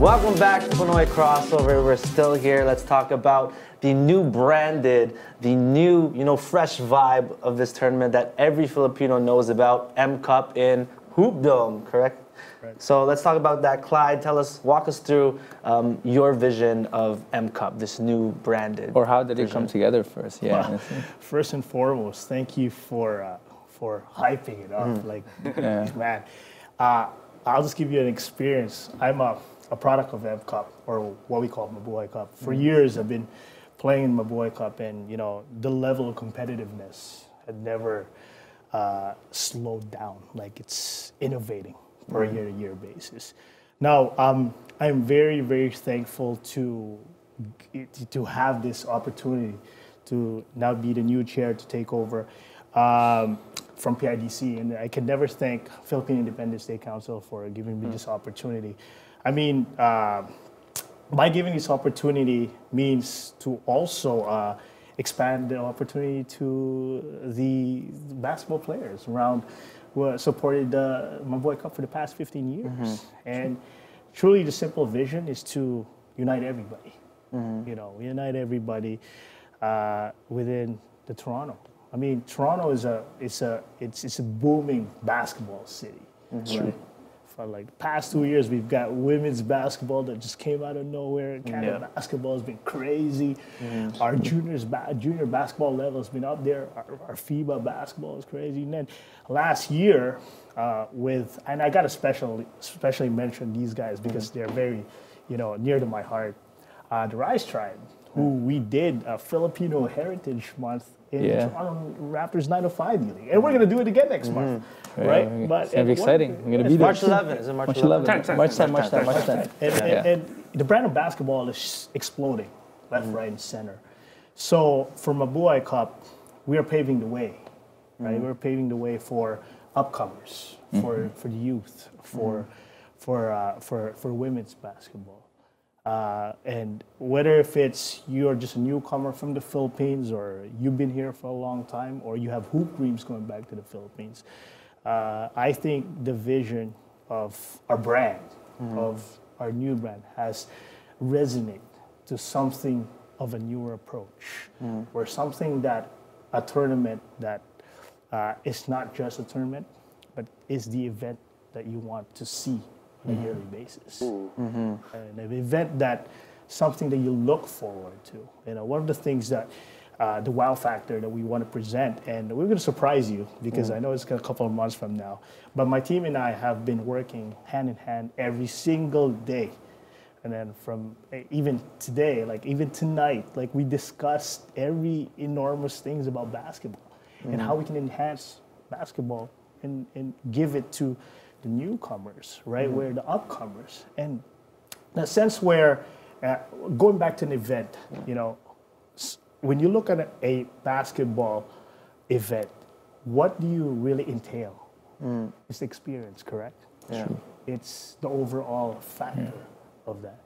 Welcome back to Pinoy Crossover. We're still here. Let's talk about the new branded, the new, you know, fresh vibe of this tournament that every Filipino knows about, M Cup in Hoopdome, correct? Right. So let's talk about that. Clyde, tell us, walk us through um, your vision of M Cup, this new branded. Or how did vision. it come together first? Yeah. Well, first and foremost, thank you for uh, for hyping it up. Mm. Like, yeah. man, uh, I'll just give you an experience. I'm a, a product of M Cup, or what we call Mabuhay Cup. For mm. years, I've been playing in Mabuhay Cup, and you know the level of competitiveness had never uh, slowed down. Like it's innovating per mm. year-to-year basis. Now, um, I'm very, very thankful to to have this opportunity to now be the new chair to take over um, from PIDC, and I can never thank Philippine Independent State Council for giving me mm. this opportunity. I mean, uh, by giving this opportunity means to also uh, expand the opportunity to the basketball players around who supported the Mabuhay Cup for the past 15 years. Mm-hmm. And truly, the simple vision is to unite everybody. Mm-hmm. You know, unite everybody uh, within the Toronto. I mean, Toronto is a it's a it's it's a booming basketball city. Mm-hmm. Right? For like the past two years, we've got women's basketball that just came out of nowhere. Canada yeah. basketball has been crazy. Mm-hmm. Our juniors ba- junior basketball level has been up there. Our, our FIBA basketball is crazy. And then last year, uh, with and I got to special especially mention these guys because mm-hmm. they're very, you know, near to my heart. Uh, the Rice Tribe, who we did a Filipino Heritage Month in yeah. Toronto Raptors 905 League. And we're going to do it again next mm-hmm. month, right? Yeah, but it's going to be exciting. We're going to be there. March 11. Is it March, March 11? 11. March 10, March 10, March 10. And, and, and, the brand of basketball is exploding left, mm-hmm. right, and center. So for Mabuhay Cup, we are paving the way, right? Mm-hmm. We're paving the way for upcomers, for, mm-hmm. for the youth, for, mm-hmm. for, uh, for, for women's basketball. Uh, and whether if it's you're just a newcomer from the Philippines or you've been here for a long time or you have hoop dreams going back to the Philippines, uh, I think the vision of our brand, mm-hmm. of our new brand, has resonated to something of a newer approach, mm-hmm. or something that a tournament that uh, is not just a tournament, but is the event that you want to see on a mm-hmm. yearly basis. Mm-hmm. And an event that something that you look forward to. You know, one of the things that uh, the wow factor that we want to present, and we're going to surprise you because mm. I know it's a couple of months from now. But my team and I have been working hand in hand every single day. And then from even today, like even tonight, like we discussed every enormous things about basketball mm. and how we can enhance basketball and, and give it to the newcomers, right? Mm-hmm. Where the upcomers, and a sense where uh, going back to an event, you know, when you look at a, a basketball event, what do you really entail? Mm. It's the experience, correct? Yeah. It's the overall factor yeah. of that.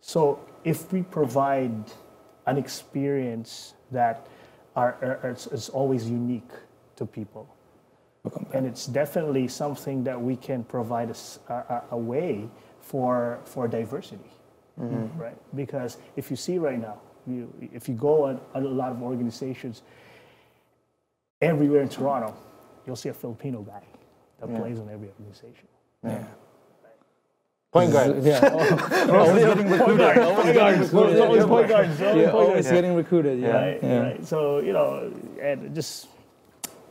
So if we provide an experience that are, are, is always unique to people, and it's definitely something that we can provide a, a, a way for, for diversity, mm-hmm. right? Because if you see right now, you, if you go at a lot of organizations, everywhere in Toronto, you'll see a Filipino guy that yeah. plays on every organization. Yeah. Point guard. Yeah. always getting recruited. Always getting recruited. Always point guard. Always getting recruited. Yeah. Right, yeah. right. So, you know, and just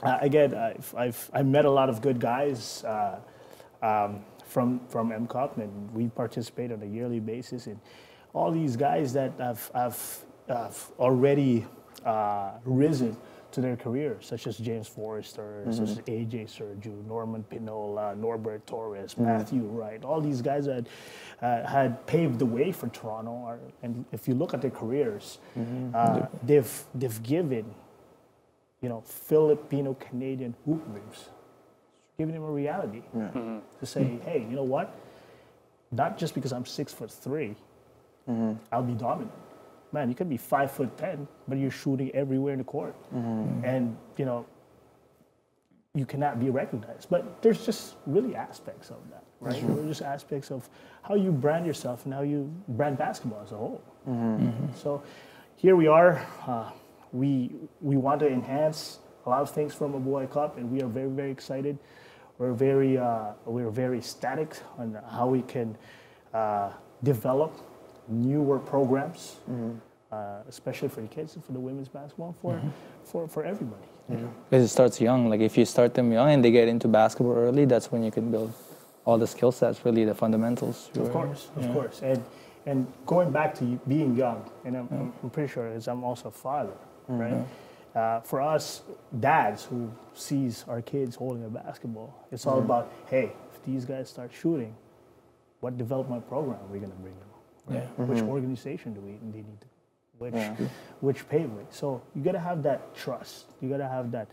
uh, again, I've, I've, I've, met a lot of good guys uh, um, from, from MCUP, and we participate on a yearly basis. And all these guys that have, have, have already uh, risen to their careers, such as James Forrester, mm-hmm. such as AJ Sergio, Norman Pinola, Norbert Torres, mm-hmm. Matthew Wright, all these guys that uh, had paved the way for Toronto. Are, and if you look at their careers, mm-hmm. uh, they've, they've given you know, Filipino Canadian hoop dreams, giving him a reality yeah. mm-hmm. to say, hey, you know what? Not just because I'm six foot 3 mm-hmm. I'll be dominant. Man, you could be five foot ten, but you're shooting everywhere in the court. Mm-hmm. And you know, you cannot be recognized. But there's just really aspects of that, right? Mm-hmm. There's just aspects of how you brand yourself and how you brand basketball as a whole. Mm-hmm. So here we are. Uh, we we want to enhance a lot of things from Mabuhay Cup, and we are very very excited. We're very uh, we're very static on how we can uh, develop newer programs, uh, especially for the kids and for the women's basketball, for for for everybody. Because it starts young. Like if you start them young and they get into basketball early, that's when you can build all the skill sets, really the fundamentals. Of course, of course, and and going back to being young, and I'm, I'm- I'm pretty sure as I'm also a father, right? Uh, for us dads who sees our kids holding a basketball, it's all about hey, if these guys start shooting, what development program are we going to bring them? Right? Which organization do we they need to? Which which paveway? So you got to have that trust. You got to have that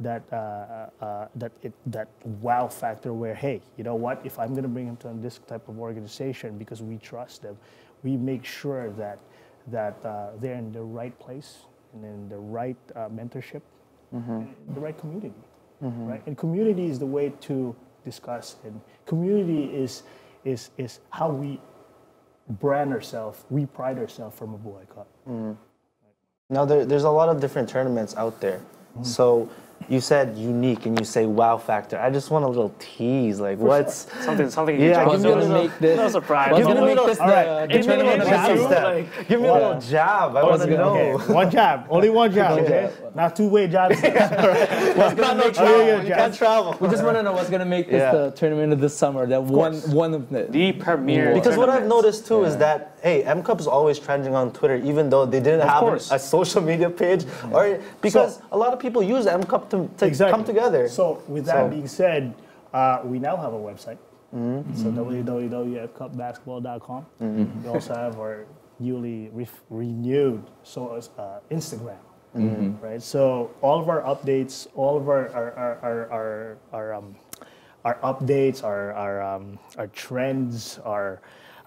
that uh, uh, uh, that it, that wow factor where hey, you know what? If I'm going to bring him to this type of organization because we trust them, we make sure that that uh, they're in the right place and in the right uh, mentorship, and the right community, right? And community is the way to discuss, and community is is is how we brand ourselves. We pride ourselves from a boy cup. Now there, there's a lot of different tournaments out there. Mm-hmm. So you said unique and you say wow factor. I just want a little tease. Like what's Something, something. Yeah, you give What's me a gonna little- make this? No surprise. Give me a make little- this all right. Give me a little tournament Give me a season? step. like- Give me a little jab. I want to know. Okay, one jab, only one jab. Okay, not two way jabs. What's gonna make Oh, travel? You jab. can't travel. We just want to know what's gonna make this Yeah. the tournament of the summer. That one, one of the. The premier. Because what I've noticed too is that hey, M Cup is always trending on Twitter, even though they didn't have course. a social media page, or because a lot of people use M Cup to, to exactly. come together. So with that So- being said, uh, we now have a website. So www.cupbasketball.com. We also have our newly re- renewed so uh, Instagram. Right. So all of our updates, all of our our our our, our, our um, our updates, our our um, our trends, our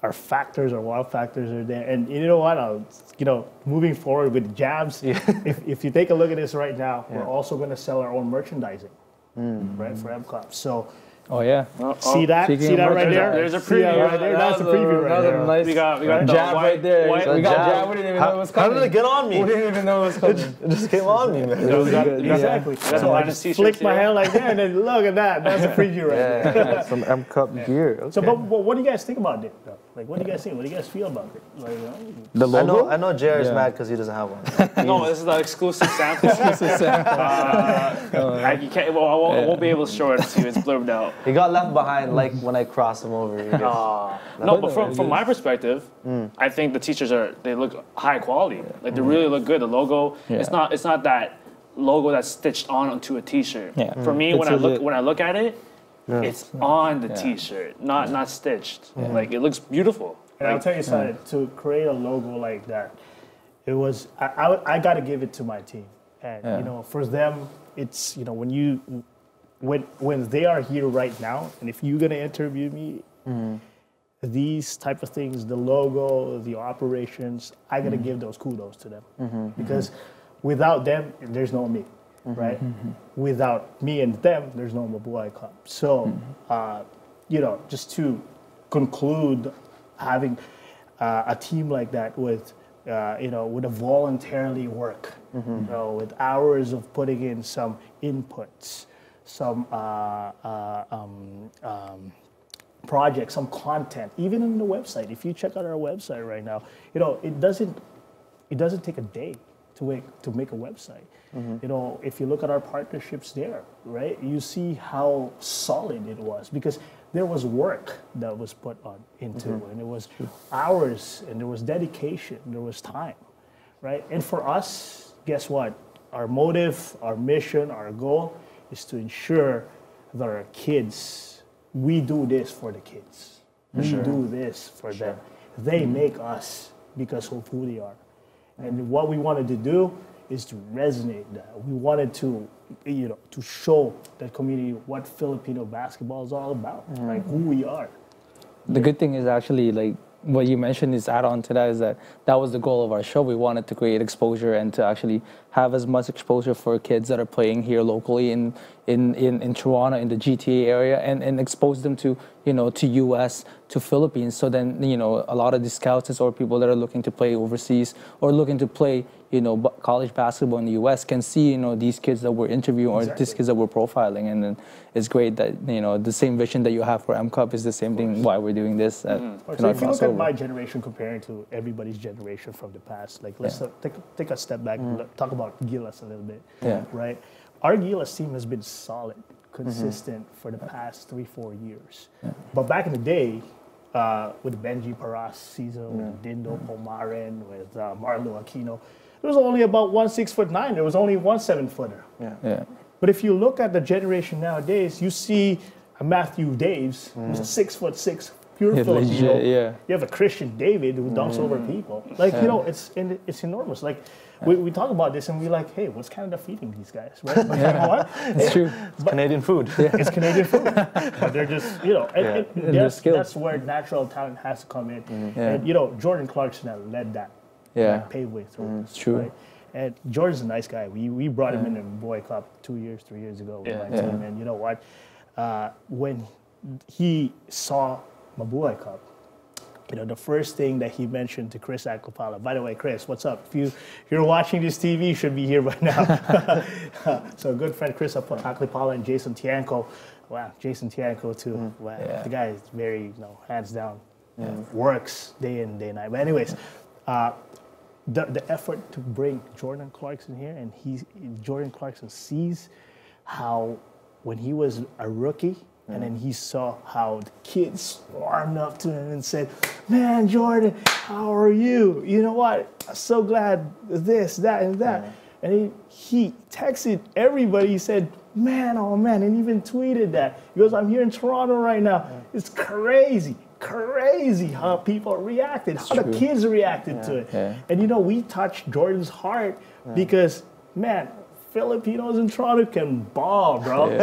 our factors, our wow factors are there. And you know what? I'll, you know, moving forward with jabs, if, if you take a look at this right now, we're also going to sell our own merchandising, mm. right, for M Cup. So Oh yeah. see that? Speaking See that right there? there's a See that preview. right there? That's a preview right Another there. nice We got- we got the jab white- right there. white- we got jab. jab. We didn't even know it was How coming. did it get on me? We didn't even know it was coming. It just came on me, man. We got- good. Exactly. we got So I Lions just t-shirts flicked my hand like that, and then look at that. That's a preview right there. Yeah, some M Cup gear. Okay. So, but, but what do you guys think about it? Though? Like, what do you guys think? What do you guys feel about it? Like, you know, The I know, logo. I know JR is Yeah. mad because he doesn't have one. No, this is the exclusive sample. uh, I, can't, well, I, I won't be able to show it to you. It's blurred out. He got left behind, like when I cross him over. Gets- Uh, no, but from, from my perspective, I think the teachers are they look high quality. Like they really look good. The logo, it's not it's not that logo that's stitched on onto a T-shirt. Yeah. For me, It's when I look when I look at it, it's on the T-shirt, not not stitched. Like it looks beautiful. And I'll tell you something. To create a logo like that, it was I, I, I got to give it to my team. And Yeah. you know, for them, it's you know when you when when they are here right now, and if you're gonna interview me, mm-hmm. these type of things, the logo, the operations, I gotta mm-hmm. give those kudos to them. Mm-hmm. Because without them, there's no me, right? Without me and them, there's no Mabuhay Cup. So, uh, you know, just to conclude, having uh, a team like that with, uh, you know, would voluntarily work, you know, with hours of putting in some inputs, some uh, uh, um, um, projects, some content, even in the website. If you check out our website right now, you know it doesn't it doesn't take a day to make to make a website. You know, if you look at our partnerships there, right, you see how solid it was because there was work that was put on into it, and it was hours, and there was dedication, there was time, right? And for us, guess what? Our motive, our mission, our goal is to ensure that our kids, we do this for the kids. we do this for them. They mm-hmm. make us because of who they are. And what we wanted to do is to resonate that. We wanted to, you know, to show that community what Filipino basketball is all about, mm-hmm. like who we are. The good thing is actually like what you mentioned is add on to that is that that was the goal of our show. We wanted to create exposure and to actually have as much exposure for kids that are playing here locally in in, in, in Toronto in the GTA area and, and expose them to you know to US to Philippines. So then you know a lot of the scouts or people that are looking to play overseas or looking to play you know b- college basketball in the US can see you know these kids that we're interviewing or these kids that we're profiling. And then it's great that you know the same vision that you have for M Cup is the same thing why we're doing this at So if you look at my generation comparing to everybody's generation from the past, like let's uh, take, take a step back and look- talk about Gilas a little bit. Yeah. Right? Our Gilas team has been solid, consistent for the past three, four years. But back in the day, uh, with Benji Paras season, with Dindo Pumaren, with uh, Marlou Aquino, there was only about one six foot nine. There was only one seven footer. yeah But if you look at the generation nowadays, you see a Matthew Daves, who's a six foot six, pure Yeah, Filipino. legit, yeah. You have a Christian David who dunks over people. Like you know, it's it's enormous. Like we, we talk about this and we're like, hey, what's Canada feeding these guys, right? But you know what? it's true Canadian food. It's Canadian food, but they're just you know, and, and And they're that's, that's where natural talent has to come in. Yeah. And you know, Jordan Clarkson had led that yeah like, paved way through. It's true. Right? And Jordan's a nice guy. We, we brought him in the Boy Cup two years, three years ago with Yeah. my team. And you know what? Uh, when he saw Mabuhay Cup, you know, the first thing that he mentioned to Chris Aclopala, by the way, Chris, what's up? If, you, if you're watching this TV, you should be here by now. so good friend, Chris Aclopala and Jason Tianco. Wow, Jason Tianco too. Wow, Yeah. the guy is very, you know, hands down, works day in, day night. But anyways, uh, the, the effort to bring Jordan Clarkson here, and he Jordan Clarkson sees how when he was a rookie, and then mm. he saw how the kids swarmed up to him and said, "Man, Jordan, how are you? You know what? I'm so glad this, that, and that." Mm. And he, he texted everybody. He said, "Man, oh man," and even tweeted that. He goes, "I'm here in Toronto right now. Mm. It's crazy." Crazy how people reacted, how the kids reacted to it. Yeah. And you know, we touched Jordan's heart because, man, Filipinos in Toronto can ball, bro.